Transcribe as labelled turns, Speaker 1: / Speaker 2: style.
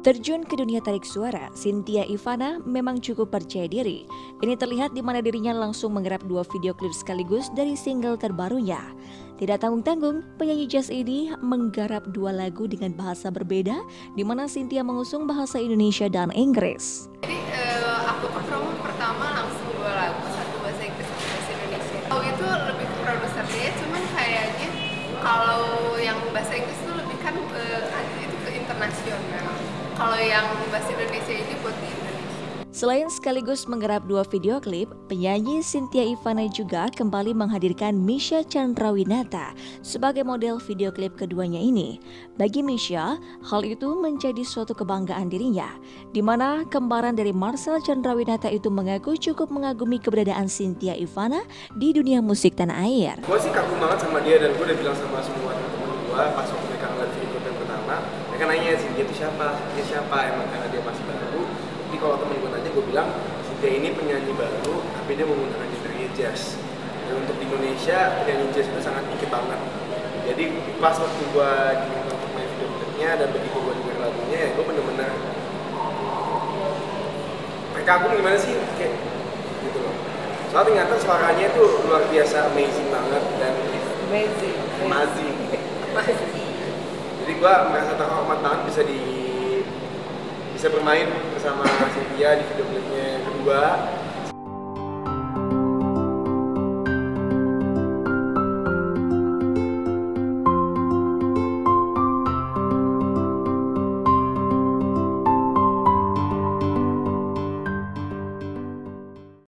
Speaker 1: Terjun ke dunia tarik suara, Cynthia Ivana memang cukup percaya diri. Ini terlihat di mana dirinya langsung menggarap dua video klip sekaligus dari single terbarunya. Tidak tanggung-tanggung, penyanyi jazz ini menggarap dua lagu dengan bahasa berbeda, di mana Cynthia mengusung bahasa Indonesia dan Inggris.
Speaker 2: Jadi uh, aku promo pertama langsung dua lagu, satu bahasa Inggris, satu bahasa Indonesia. Kalau itu lebih ke produsernya, cuman kayaknya kalau yang bahasa Inggris itu lebih kan uh, itu ke internasional kalau yang bahasa Indonesia ini buat di Indonesia.
Speaker 1: Selain sekaligus menggarap dua video klip, penyanyi Cynthia Ivana juga kembali menghadirkan Misha Chandrawinata sebagai model video klip keduanya ini. Bagi Misha, hal itu menjadi suatu kebanggaan dirinya, di mana kembaran dari Marcel Chandrawinata itu mengaku cukup mengagumi keberadaan Cynthia Ivana di dunia musik tanah air.
Speaker 3: Gue sih kagum banget sama dia dan gue udah bilang sama semua teman-teman gue pas waktu mereka ngeliat yang pertama, mereka nanya sih dia itu siapa, dia siapa? Emang karena dia masih baru. Jadi kalau temen gue nanya gue bilang dia ini penyanyi baru tapi dia menggunakan genre jazz. Dan untuk di Indonesia penyanyi jazz itu sangat dikit banget. Jadi pas waktu gue diminta untuk main video klipnya dan begitu gue denger lagunya ya gue bener-bener mereka aku gimana sih? Kayak gitu loh. Soalnya ternyata suaranya itu luar biasa amazing banget dan
Speaker 2: amazing.
Speaker 3: Amazing,
Speaker 2: amazing.
Speaker 3: Jadi gue merasa terhormat banget bisa di bisa bermain bersama Cynthia di video klipnya kedua